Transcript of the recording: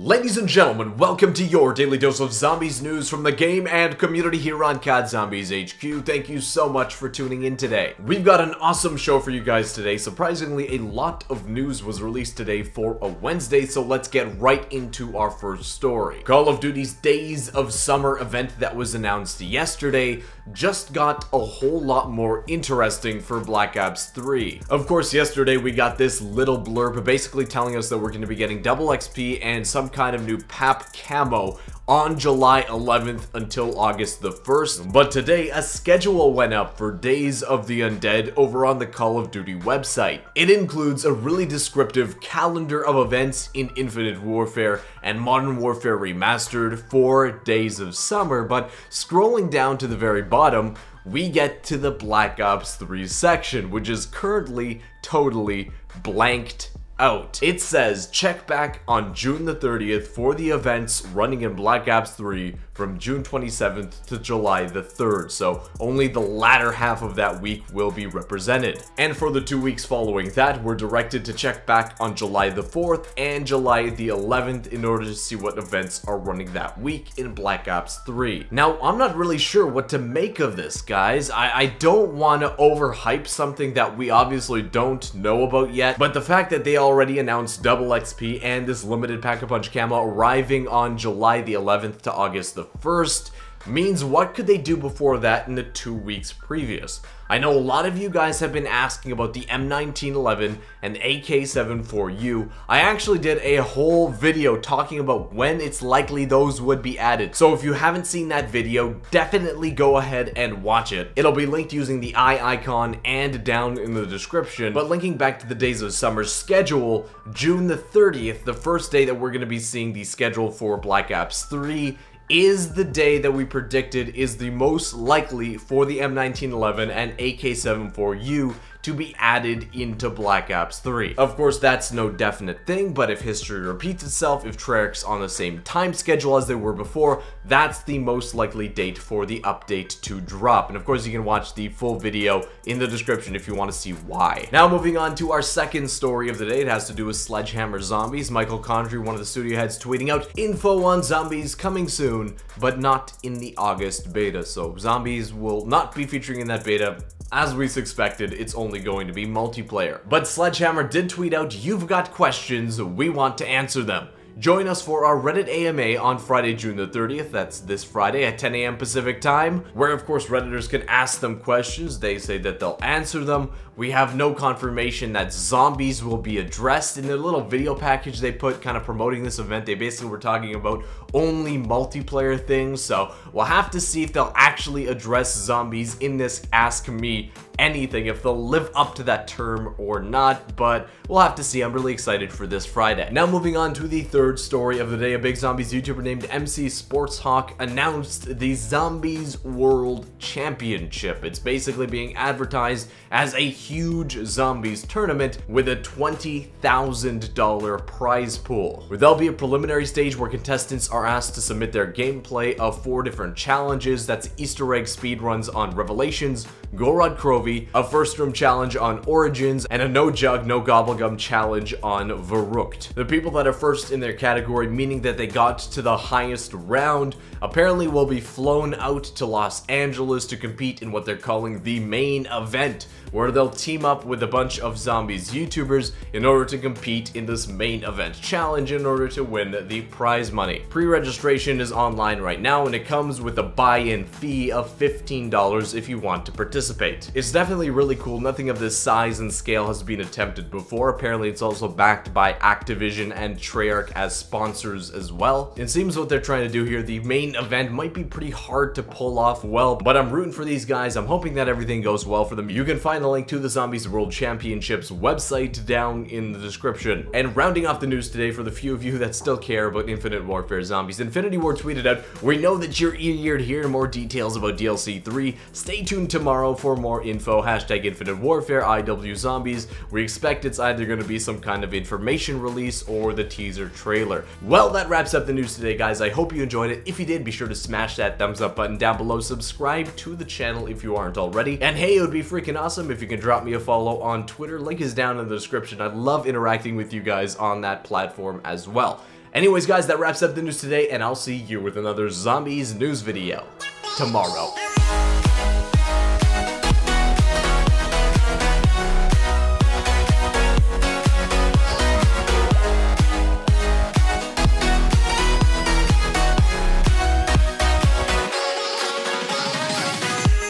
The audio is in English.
Ladies and gentlemen, welcome to your daily dose of zombies news from the game and community here on COD Zombies HQ. Thank you so much for tuning in today. We've got an awesome show for you guys today. Surprisingly, a lot of news was released today for a Wednesday, so let's get right into our first story. Call of Duty's Days of Summer event that was announced yesterday just got a whole lot more interesting for Black Ops 3. Of course, yesterday we got this little blurb basically telling us that we're going to be getting double XP and some kind of new PAP camo on July 11th until August the 1st, but today a schedule went up for Days of the Undead over on the Call of Duty website. It includes a really descriptive calendar of events in Infinite Warfare and Modern Warfare Remastered for Days of Summer, but scrolling down to the very bottom, we get to the Black Ops 3 section, which is currently totally blanked out. It says check back on June the 30th for the events running in Black Ops 3 from June 27th to July the 3rd, so only the latter half of that week will be represented. And for the two weeks following that, we're directed to check back on July the 4th and July the 11th in order to see what events are running that week in Black Ops 3. Now, I'm not really sure what to make of this, guys. I, I don't want to overhype something that we obviously don't know about yet, but the fact that they already announced double XP and this limited Pack-a-Punch camo arriving on July the 11th to August the first means what could they do before that in the two weeks previous? I know a lot of you guys have been asking about the M1911 and AK-74U. I actually did a whole video talking about when it's likely those would be added. So if you haven't seen that video, definitely go ahead and watch it. It'll be linked using the eye icon and down in the description. But linking back to the Days of Summer schedule, June the 30th, the first day that we're going to be seeing the schedule for Black Ops 3 is the day that we predicted is the most likely for the M1911 and AK-74U to be added into Black Ops 3. Of course, that's no definite thing, but if history repeats itself, if Treyarch's on the same time schedule as they were before, that's the most likely date for the update to drop. And of course, you can watch the full video in the description if you want to see why. Now, moving on to our second story of the day, it has to do with Sledgehammer Zombies. Michael Condrey, one of the studio heads, tweeting out info on zombies coming soon, but not in the August beta. So zombies will not be featuring in that beta as we suspected, it's only going to be multiplayer. But Sledgehammer did tweet out, you've got questions, we want to answer them. Join us for our Reddit AMA on Friday, June the 30th. That's this Friday at 10 a.m. Pacific time, where of course Redditors can ask them questions. They say that they'll answer them. We have no confirmation that zombies will be addressed in the little video package they put kind of promoting this event. They basically were talking about only multiplayer things, so we'll have to see if they'll actually address zombies in this Ask Me anything if they'll live up to that term or not, but we'll have to see. I'm really excited for this Friday. Now moving on to the third story of the day, a Big Zombies YouTuber named McSportzhawk announced the Zombies World Championship. It's basically being advertised as a huge Zombies tournament with a $20,000 prize pool. Where there'll be a preliminary stage where contestants are asked to submit their gameplay of four different challenges. That's Easter egg speedruns on Revelations, Gorod Krovi, a first room challenge on Origins, and a no jug, no gobblegum challenge on Verrückt. The people that are first in their category, meaning that they got to the highest round, apparently will be flown out to Los Angeles to compete in what they're calling the main event, where they'll team up with a bunch of zombies YouTubers in order to compete in this main event challenge in order to win the prize money. Pre-registration is online right now and it comes with a buy-in fee of $15 if you want to participate. It's definitely really cool, nothing of this size and scale has been attempted before, apparently it's also backed by Activision and Treyarch as sponsors as well. It seems what they're trying to do here, the main event might be pretty hard to pull off well, but I'm rooting for these guys, I'm hoping that everything goes well for them. You can find the link to the Zombies World Championships website down in the description. And rounding off the news today for the few of you that still care about Infinite Warfare Zombies, Infinity Ward tweeted out, We know that you're eager to hear more details about DLC 3. Stay tuned tomorrow for more info. Hashtag Infinite Warfare, IW Zombies. We expect it's either going to be some kind of information release or the teaser trailer. Well, that wraps up the news today, guys. I hope you enjoyed it. If you did, be sure to smash that thumbs up button down below. Subscribe to the channel if you aren't already. And hey, it would be freaking awesome if you can drop me a follow on Twitter. Link is down in the description. I love interacting with you guys on that platform as well. Anyways, guys, that wraps up the news today, and I'll see you with another Zombies news video tomorrow.